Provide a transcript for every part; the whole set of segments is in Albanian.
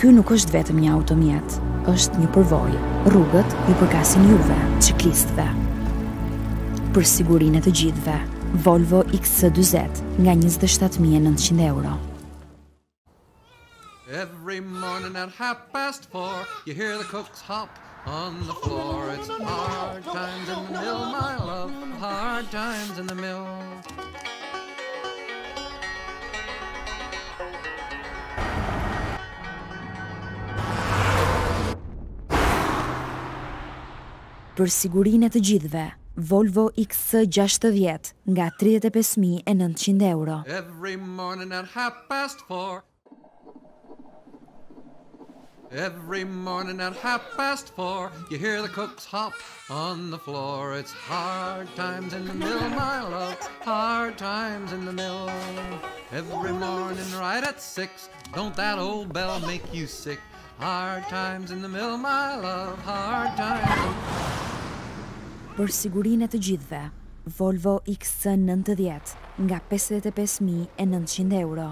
ky nuk është vetëm një automjet, është një përvojë. Rrugët i përkasin juve, çiklistëve. Për sigurinë e të gjithëve, Volvo XC40 nga 27900 euro. Every morning at half past four, you hear the cooks hop on the floor. It's hard times in the mill, my love, hard times in the mill. për sigurin e të gjithve, Volvo XC60 nga 35.900 euro. Every morning at half past four Every morning at half past four You hear the cooks hop on the floor It's hard times in the mill, my love Hard times in the mill Every morning right at six Don't that old bell make you sick Hard times in the mill, my love Hard times in the mill Për sigurinë e të gjithëve, Volvo XC90 nga 55900 euro.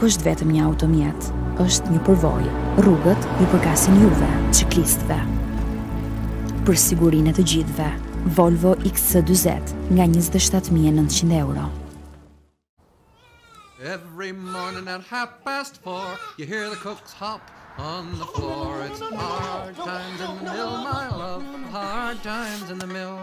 nuk është vetëm një automjet, është një përvoj, rrugët ju përkasin juve, qëklistve. Për sigurinë të gjithve, Volvo XC40 nga 27.900 euro. Every morning at half past four, you hear the cooks hop on the floor. It's hard times in the mill, my love, hard times in the mill.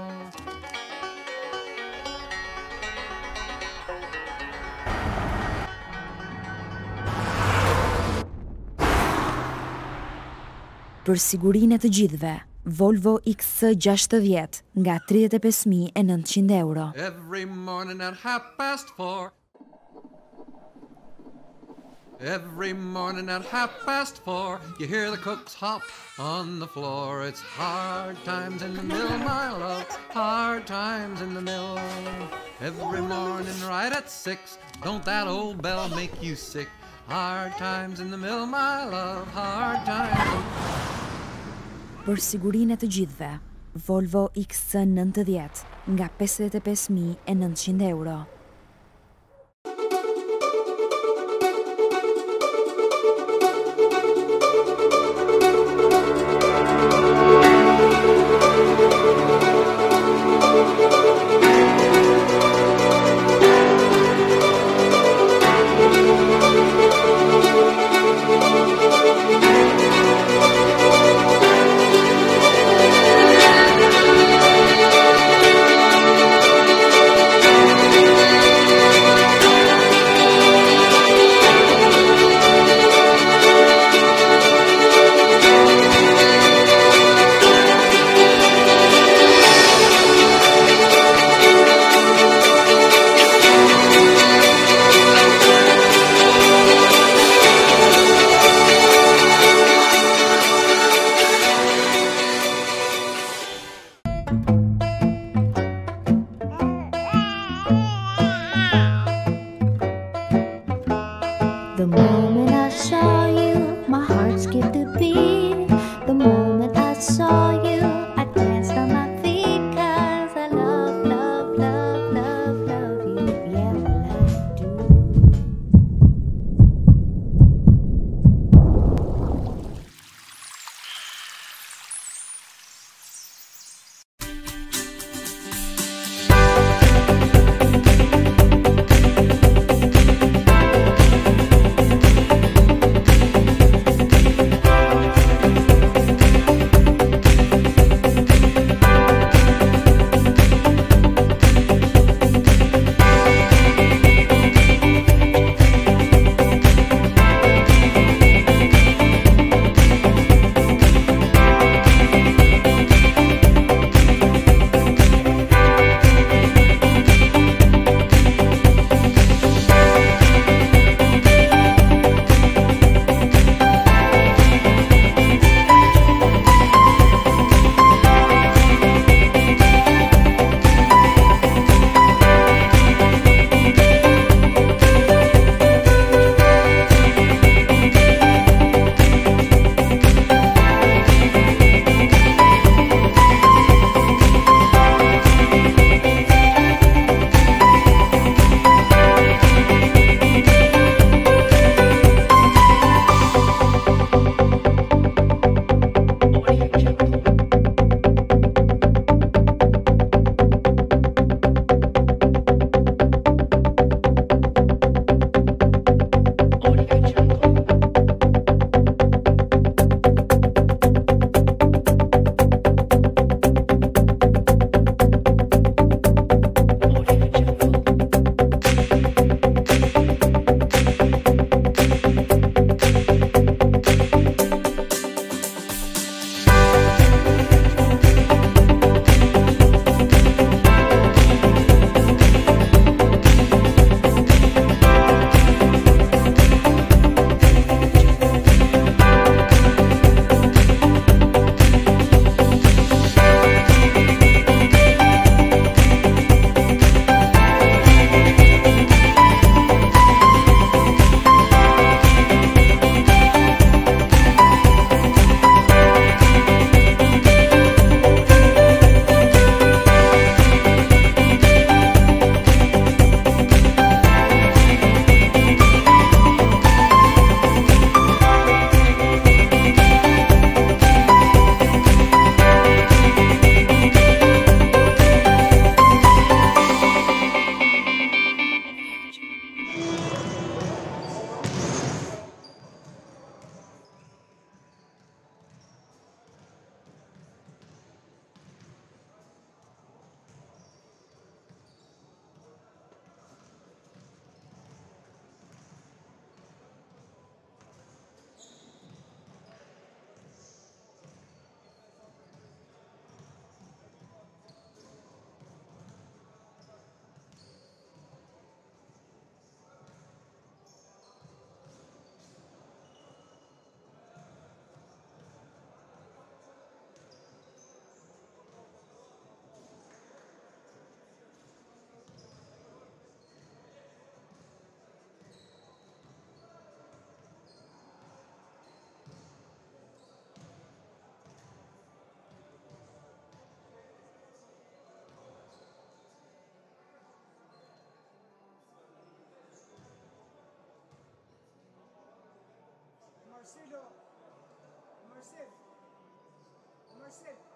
për sigurin e të gjithve. Volvo XC60 nga 35.900 euro. Every morning at half past four You hear the cooks hop on the floor It's hard times in the mill, my love Hard times in the mill Every morning right at six Don't that old bell make you sick Hard times in the mill my love hard times Për sigurinë e të gjithëve Volvo XC90 nga 55900 euro Marcelo. Marcelo.